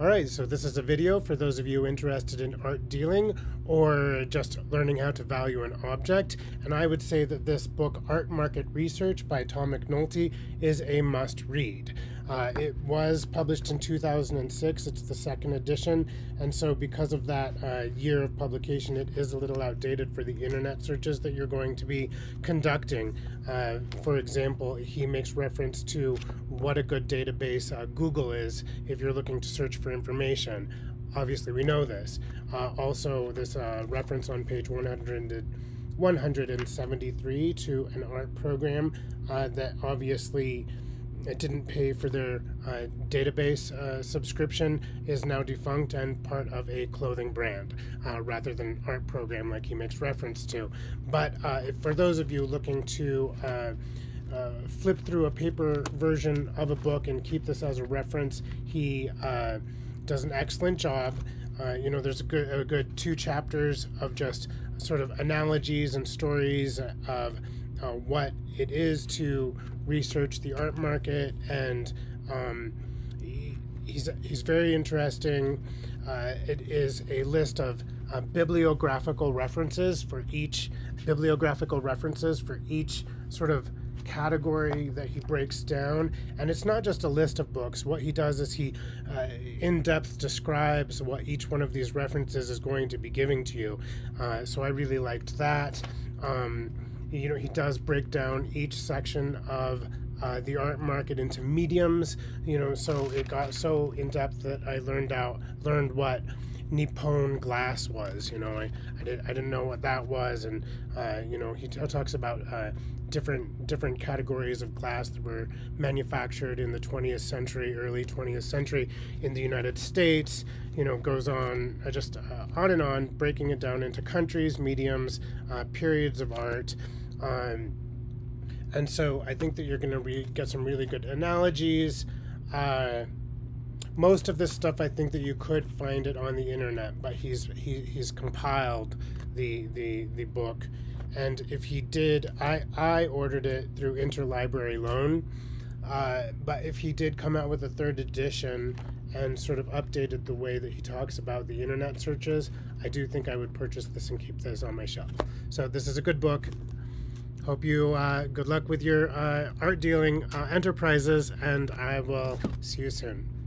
All right, so this is a video for those of you interested in art dealing or just learning how to value an object. And I would say that this book, Art Market Research by Tom McNulty, is a must read. Uh, it was published in 2006. It's the second edition. And so, because of that uh, year of publication, it is a little outdated for the internet searches that you're going to be conducting. Uh, for example, he makes reference to what a good database uh, Google is if you're looking to search for information. Obviously, we know this. Uh, also, this uh, reference on page 100. 173 to an art program that obviously it didn't pay for their uh, database uh, subscription is now defunct and part of a clothing brand uh, rather than art program like he makes reference to. But uh, for those of you looking to uh, uh, flip through a paper version of a book and keep this as a reference he does an excellent job. You know there's a good, a good two chapters of just sort of analogies and stories of uh, what it is to research the art market, and um, he, he's he's very interesting. Uh, it is a list of uh, bibliographical references for each bibliographical references for each sort of category that he breaks down. And it's not just a list of books. What he does is he uh, in depth describes what each one of these references is going to be giving to you. Uh, so i really liked that. Um, you know, he does break down each section of uh, the art market into mediums. You know, so it got so in depth that I learned out learned what Nippon glass was. You know, I, I did I didn't know what that was, and uh, you know he t- talks about uh, different different categories of glass that were manufactured in the 20th century, early 20th century in the United States. You know, goes on uh, just uh, on and on, breaking it down into countries, mediums, uh, periods of art. Um, and so I think that you're going to re- get some really good analogies. Uh, most of this stuff I think that you could find it on the internet, but he's he, he's compiled the the the book, and if he did, I I ordered it through interlibrary loan, uh, but if he did come out with a third edition and sort of updated the way that he talks about the internet searches, I do think I would purchase this and keep this on my shelf. So this is a good book. Hope you uh, good luck with your uh, art dealing uh, enterprises, and I will see you soon.